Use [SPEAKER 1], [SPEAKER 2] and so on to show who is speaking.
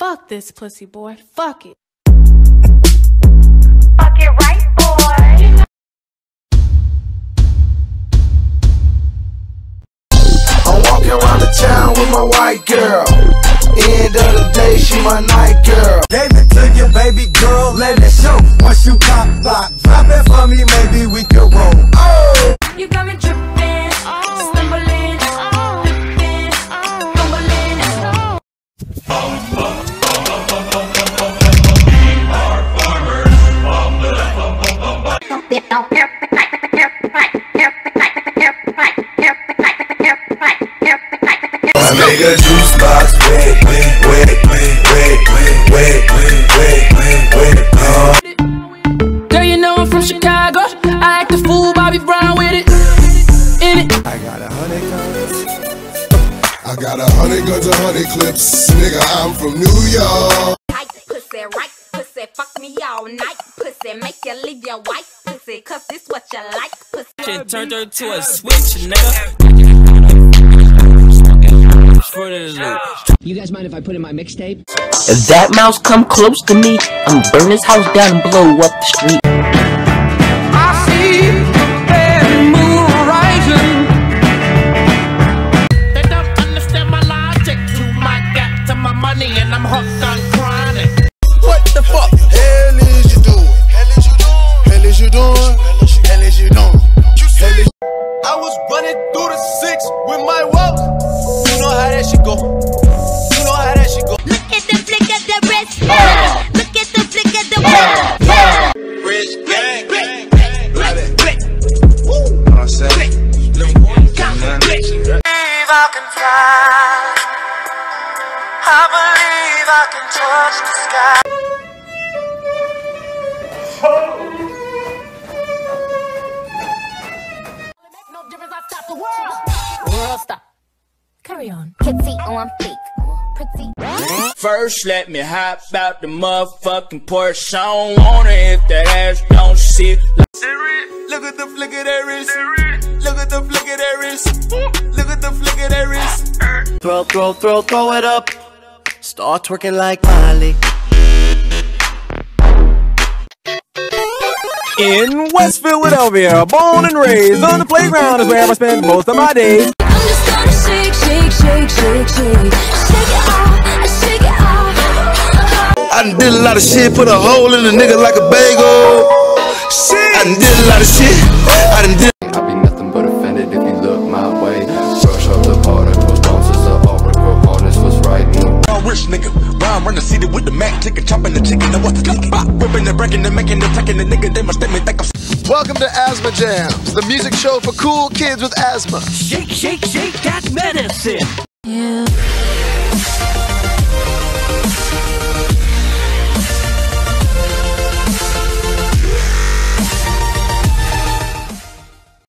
[SPEAKER 1] Fuck this pussy boy. Fuck it.
[SPEAKER 2] Fuck it right, boy.
[SPEAKER 3] I'm walking around the town with my white girl. End of the day, she my night girl.
[SPEAKER 4] Gave it to you, baby girl, let it show. Once you pop lock, drop it for me, maybe we can roll. Oh,
[SPEAKER 2] You got me tripping,
[SPEAKER 5] Girl, you know I'm from Chicago. I act a fool, Bobby Brown with it. In it.
[SPEAKER 4] I got a hundred guns.
[SPEAKER 6] I got a hundred guns, a hundred clips. Nigga, I'm from New York.
[SPEAKER 7] tight pussy, right pussy, fuck me all night pussy, make you leave your wife. pussy, cause this what you like pussy.
[SPEAKER 5] Shit turned her to a switch, nigga.
[SPEAKER 8] You guys mind if I put in my mixtape?
[SPEAKER 9] If that mouse come close to me, I'm burn his house down and blow up the street.
[SPEAKER 5] I see the bad moon rising. They don't understand my logic. To my got to my money, and I'm hooked on chronic.
[SPEAKER 6] What the fuck? Hell is you doing? Hell is you doing? Hell is you doing? Hell is you doing? Hell is I was running through the six with my walk. You know how that shit go.
[SPEAKER 3] Can fly. I believe I can touch the sky.
[SPEAKER 7] No difference, I stop the world. World stop. Carry on. Kitty on fleek. Pretty.
[SPEAKER 5] First, let me hop out the motherfucking Porsche. I don't want it if that ass don't sit.
[SPEAKER 6] Look at the flick of that wrist. Look at the flick of that wrist.
[SPEAKER 3] Throw, throw, throw, throw it up. Start twerking like Miley.
[SPEAKER 4] In West Philadelphia, born and raised on the playground is where I spend most of my days.
[SPEAKER 7] I'm just gonna shake, shake, shake, shake, shake. Shake it off, shake it off.
[SPEAKER 6] I did a lot of shit, put a hole in a nigga like a bagel. Shit. I did a lot of shit. Rich nigga. Rhyme run the city with the Mac, chicken chopping the chicken. Now what's the ticket? Whipping and breaking and making and taking the nigga. They must let me think I'm. Welcome to Asthma Jams, the music show for cool kids with asthma.
[SPEAKER 5] Shake, shake, shake that medicine.
[SPEAKER 7] Yeah.